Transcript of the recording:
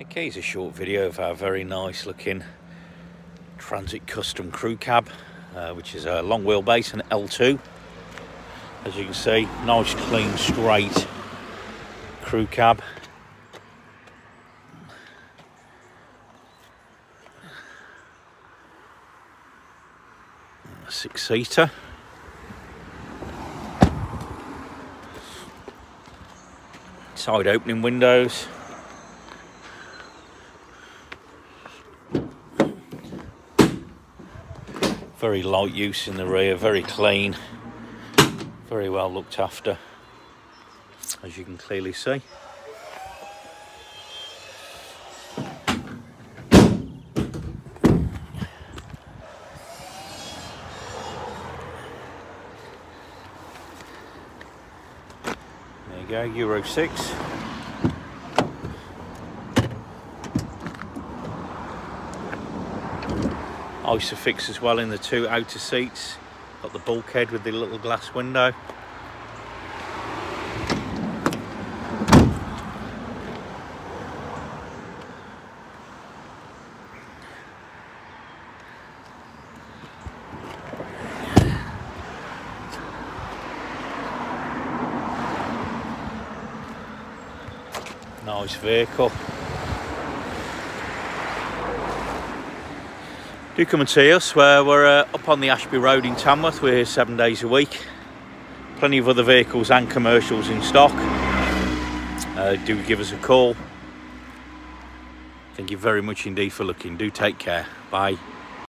Okay, here's a short video of our very nice looking Transit Custom Crew Cab, uh, which is a long wheelbase and L2. As you can see, nice, clean, straight crew cab. A six-seater. Side opening windows. Very light use in the rear, very clean, very well looked after, as you can clearly see. There you go, Euro 6. Isofix as well in the two outer seats. Got the bulkhead with the little glass window. Nice vehicle. Do come and see us. We're, we're uh, up on the Ashby Road in Tamworth. We're here seven days a week. Plenty of other vehicles and commercials in stock. Uh, do give us a call. Thank you very much indeed for looking. Do take care. Bye.